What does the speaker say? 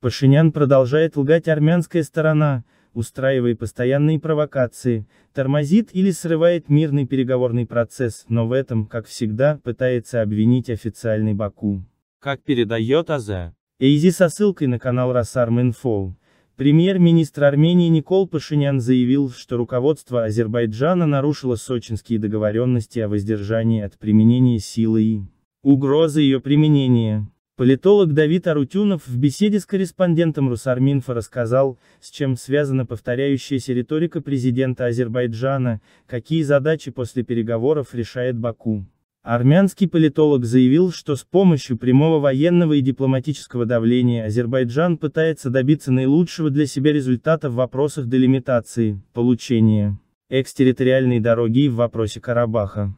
Пашинян продолжает лгать армянская сторона, устраивая постоянные провокации, тормозит или срывает мирный переговорный процесс, но в этом, как всегда, пытается обвинить официальный Баку. Как передает АЗ. Эйзи со ссылкой на канал Росарминфо. Премьер-министр Армении Никол Пашинян заявил, что руководство Азербайджана нарушило сочинские договоренности о воздержании от применения силы и угрозы ее применения. Политолог Давид Арутюнов в беседе с корреспондентом Русарминфо рассказал, с чем связана повторяющаяся риторика президента Азербайджана, какие задачи после переговоров решает Баку. Армянский политолог заявил, что с помощью прямого военного и дипломатического давления Азербайджан пытается добиться наилучшего для себя результата в вопросах делимитации, получения экстерриториальной дороги в вопросе Карабаха.